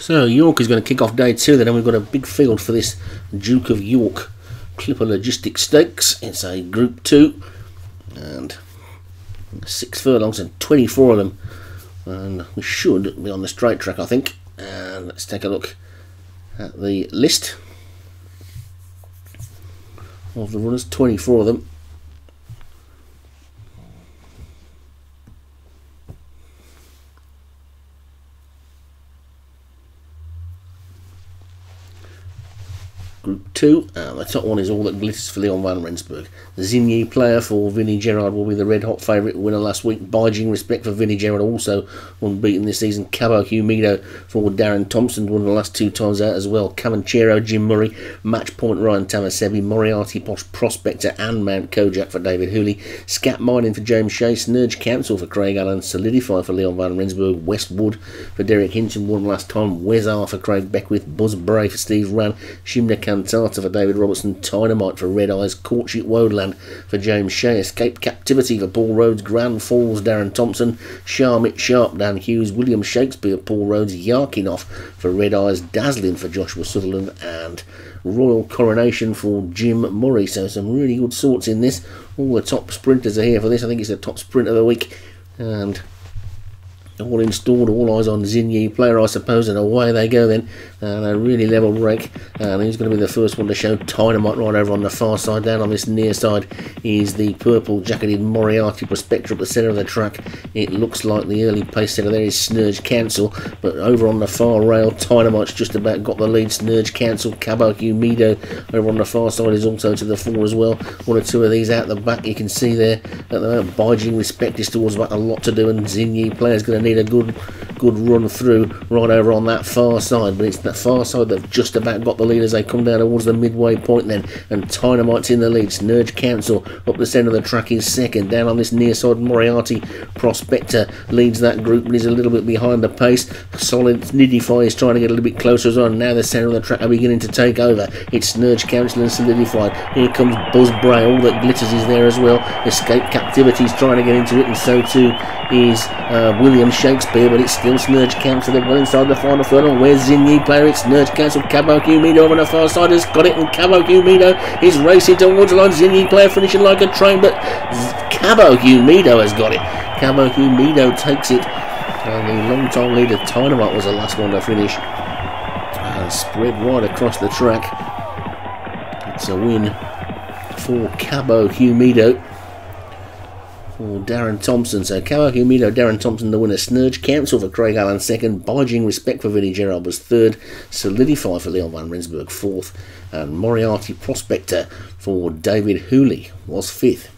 So York is going to kick off day two then we've got a big field for this Duke of York Clipper Logistics Stakes. It's a group two and six furlongs and 24 of them. And we should be on the straight track I think. And let's take a look at the list of the runners. 24 of them Group 2. Uh, the top one is All That Glitters for Leon Van Rensburg. The Zingy player for Vinnie Gerard will be the red hot favourite winner last week. Biding Respect for Vinnie Gerard also unbeaten this season. Cabo Humido for Darren Thompson won the last two times out as well. Camanchero, Jim Murray, Match Point Ryan Tamasebi, Moriarty Posh Prospector and Mount Kojak for David Hooley. Scat Mining for James Chase. Snurge Council for Craig Allen. Solidify for Leon Van Rensburg. Westwood for Derek Hinton won last time. Wezar for Craig Beckwith. Buzz Bray for Steve Ran. Shimna Cantata for David Robertson, Dynamite for Red Eyes, Courtship Wodeland for James Shea, Escape Captivity for Paul Rhodes, Grand Falls, Darren Thompson, Charmit Sharp, Dan Hughes, William Shakespeare, Paul Rhodes, Yarkinoff for Red Eyes, Dazzling for Joshua Sutherland, and Royal Coronation for Jim Murray. So some really good sorts in this. All the top sprinters are here for this. I think it's the top sprint of the week. And all installed, all eyes on Zinyi player, I suppose, and away they go then. Uh, and a really level break. Uh, and he's going to be the first one to show Dynamite right over on the far side. Down on this near side is the purple jacketed Moriarty Prospector at the centre of the track. It looks like the early pace setter there is Snurge Council, but over on the far rail, Dynamite's just about got the lead. Snurge Council, Cabo Humido over on the far side is also to the fore as well. One or two of these out the back, you can see there at the moment. Biding Respect is towards about a lot to do, and Zinyi player's going to need a good good run through right over on that far side but it's that far side that just about got the lead as they come down towards the midway point then and Dynamite's in the lead. Snurge Council up the centre of the track is second. Down on this near side Moriarty Prospector leads that group but he's a little bit behind the pace. Solid Nidify is trying to get a little bit closer as well. Now the centre of the track are beginning to take over. It's Snurge Council and Solidified here comes Buzz Bray. All that glitters is there as well. Escape Captivity is trying to get into it and so too is uh, William Shakespeare, but it's still Snurge Council. They're well inside the final furlong. Where's Zinyi player? It's Snurge Council. Cabo Humido over the far side has got it, and Cabo Humido is racing towards the line. Zinyi player finishing like a train, but Cabo Humido has got it. Cabo Humido takes it. And the long time leader Dynamite was the last one to finish. And spread wide across the track. It's a win for Cabo Humido for Darren Thompson. So Cabo Humido, Darren Thompson the winner. Snurge Council for Craig Allen second. Biding Respect for Vinnie Gerard was third. Solidify for Leon Van Rensburg fourth. And Moriarty Prospector for David Hooley was fifth.